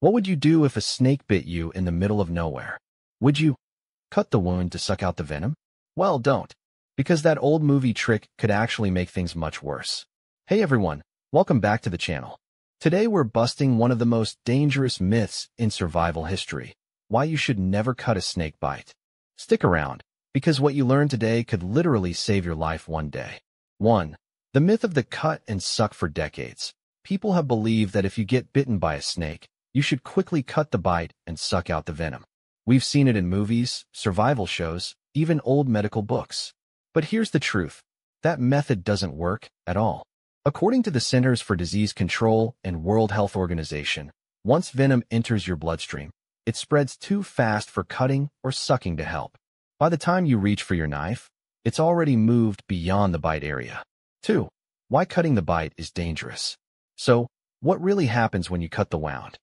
What would you do if a snake bit you in the middle of nowhere? Would you cut the wound to suck out the venom? Well, don't, because that old movie trick could actually make things much worse. Hey everyone, welcome back to the channel. Today we're busting one of the most dangerous myths in survival history, why you should never cut a snake bite. Stick around, because what you learn today could literally save your life one day. 1. The myth of the cut and suck for decades. People have believed that if you get bitten by a snake, you should quickly cut the bite and suck out the venom. We've seen it in movies, survival shows, even old medical books. But here's the truth. That method doesn't work at all. According to the Centers for Disease Control and World Health Organization, once venom enters your bloodstream, it spreads too fast for cutting or sucking to help. By the time you reach for your knife, it's already moved beyond the bite area. 2. Why cutting the bite is dangerous. So, what really happens when you cut the wound?